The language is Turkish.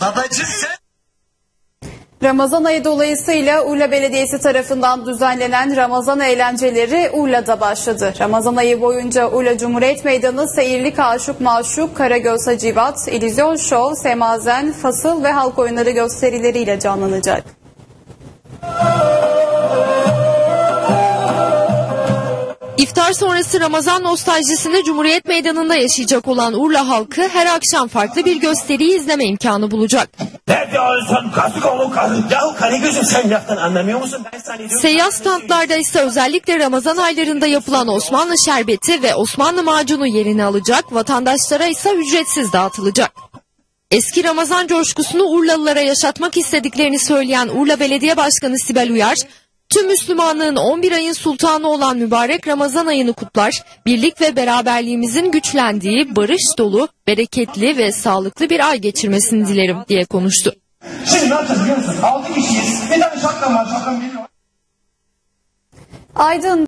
Babacı sen... Ramazan ayı dolayısıyla Urla Belediyesi tarafından düzenlenen Ramazan eğlenceleri Urla'da başladı. Ramazan ayı boyunca Urla Cumhuriyet Meydanı Seyirlik Aşık Maşuk, Karagöz Hacivat, İllüzyon Show, Semazen, Fasıl ve halk oyunları gösterileriyle canlanacak. İftar sonrası Ramazan nostaljisini Cumhuriyet Meydanı'nda yaşayacak olan Urla halkı her akşam farklı bir gösteriyi izleme imkanı bulacak. Seyyar standlarda ise özellikle Ramazan aylarında yapılan Osmanlı şerbeti ve Osmanlı macunu yerini alacak, vatandaşlara ise ücretsiz dağıtılacak. Eski Ramazan coşkusunu Urlalılara yaşatmak istediklerini söyleyen Urla Belediye Başkanı Sibel Uyar, tüm Müslümanlığın 11 ayın sultanı olan mübarek Ramazan ayını kutlar, birlik ve beraberliğimizin güçlendiği, barış dolu, bereketli ve sağlıklı bir ay geçirmesini dilerim diye konuştu. Şimdi ne yapacağız biliyor musun? 6 kişiyiz. Bir tane şapkam var. Şapkam geliyor. Aydın